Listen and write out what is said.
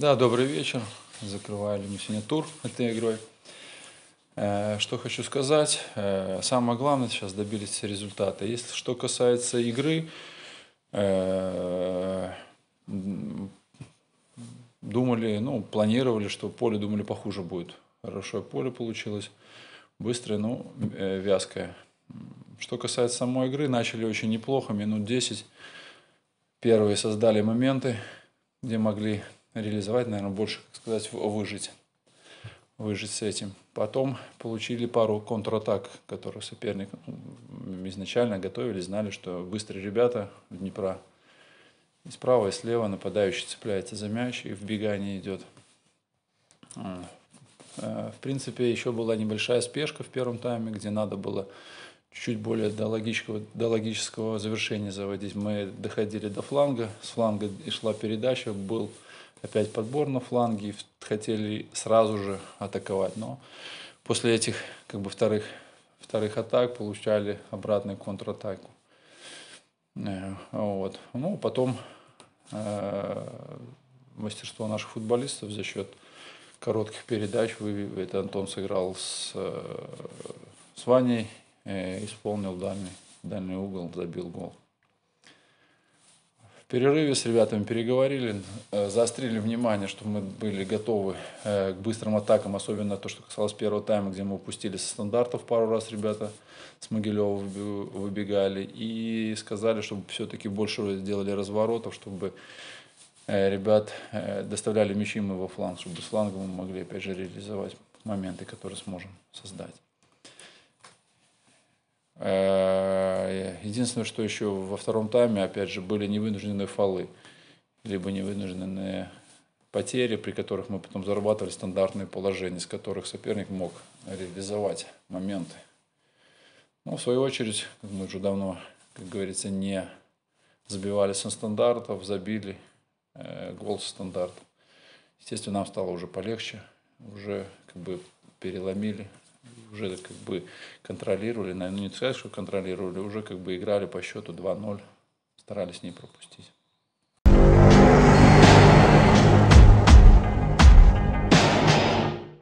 Да, добрый вечер. Закрывали мы сегодня тур этой игрой. Э, Что хочу сказать. Э, Самое главное, сейчас добились результата. Если что касается игры, э, думали, ну, планировали, что поле, думали, похуже будет. Хорошее поле получилось, быстрое, но э, вязкое. Что касается самой игры, начали очень неплохо, минут 10. Первые создали моменты, где могли реализовать, наверное, больше, как сказать, в- выжить. Выжить с этим. Потом получили пару контратак, которые соперник ну, изначально готовили, знали, что быстрые ребята Днепра и справа, и слева нападающий цепляется за мяч и вбегание идет. А, э, В принципе, еще была небольшая спешка в первом тайме, где надо было чуть более до логического, до логического завершения заводить. Мы доходили до фланга, с фланга шла передача, был опять подбор на фланге, и хотели сразу же атаковать, но после этих как бы вторых, вторых атак получали обратную контратаку. Э, Вот. Ну, потом э, мастерство наших футболистов за счет коротких передач. Вы, это Антон сыграл с, э, с Ваней, э, исполнил дальний, дальний угол, забил гол. Перерыве с ребятами переговорили, э, заострили внимание, что мы были готовы э, к быстрым атакам, особенно то, что касалось первого тайма, где мы упустили со стандартов пару раз ребята с Могилева выбегали, и сказали, чтобы все-таки больше сделали разворотов, чтобы э, ребят доставляли мячи мы во фланг, чтобы с фланга мы могли опять же реализовать моменты, которые сможем создать. Единственное, что еще во втором тайме, опять же, были невынужденные фолы, либо невынужденные потери, при которых мы потом зарабатывали стандартные положения, с которых соперник мог реализовать моменты. Ну, в свою очередь, мы уже давно, как говорится, не забивали со стандартов, забили э, гол со стандартов. Естественно, нам стало уже полегче, уже как бы переломили, уже как бы контролировали, наверное, не сказать, что контролировали, уже как бы играли по счету 2-0, старались не пропустить.